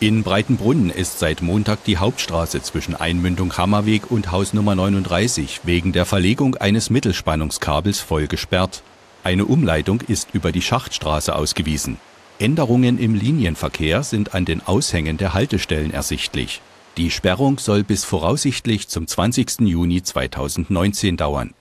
In Breitenbrunn ist seit Montag die Hauptstraße zwischen Einmündung Hammerweg und Haus Nummer 39 wegen der Verlegung eines Mittelspannungskabels voll gesperrt. Eine Umleitung ist über die Schachtstraße ausgewiesen. Änderungen im Linienverkehr sind an den Aushängen der Haltestellen ersichtlich. Die Sperrung soll bis voraussichtlich zum 20. Juni 2019 dauern